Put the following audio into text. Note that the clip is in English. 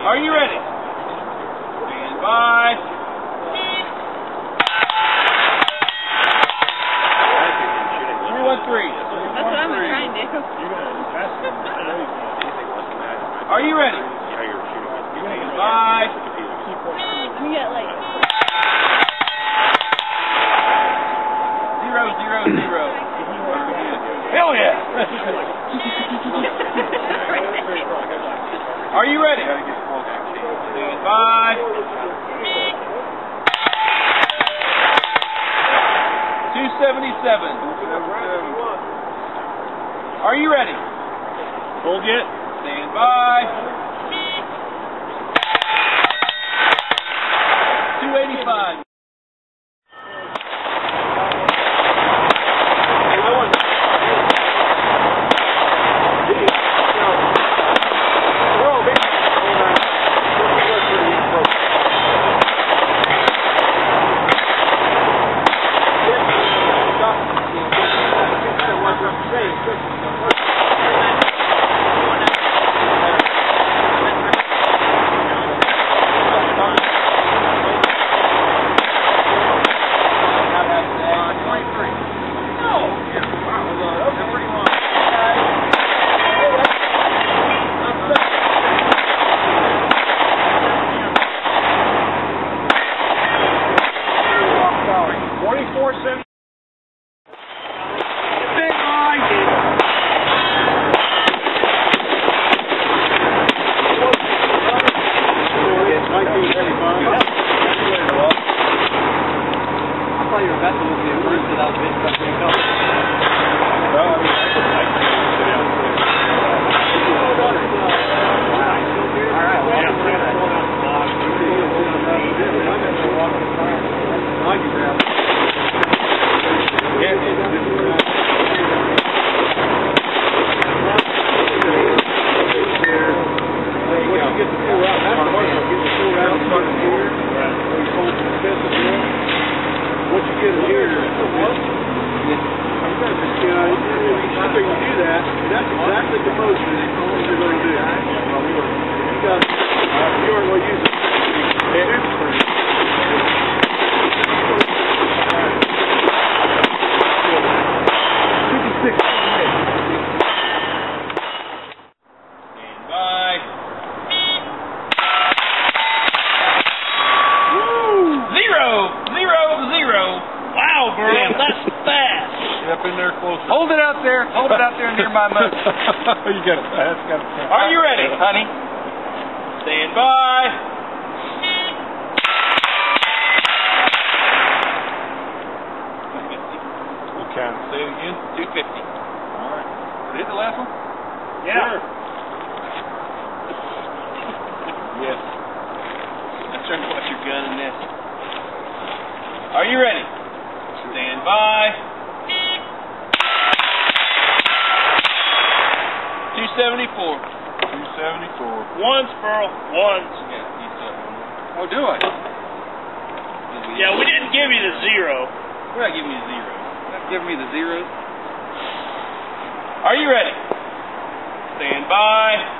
Are you ready? Stand by. Three one three. That's what I'm trying to do. Are you ready? Stand by. We got like Zero zero zero. Hell yeah! 277. Are you ready? Hold it. Stand by. 285. That I was bitching about being covered. What you get here, you know, I think you do that, that's exactly the motion that you're gonna do. You got, uh, you are gonna use it. Fifty-six. Stand by. Zero zero zero. Wow, girl, that's fast. Get up in there closer. Hold it out there. Hold it out there near my mouth. You got it, that's got it. Are you ready? Honey. Stand by. Okay. Say it again. Two fifty. All right. Did the last one? Yeah. Yes. Let's try to watch your gun in this. Are you ready? Stand by. Two seventy four. Two seventy-four. Once, Pearl. Once. Oh, do I? Yeah, we didn't give you the zero. We're not giving you zero. Give me the zeros. Are you ready? Stand by.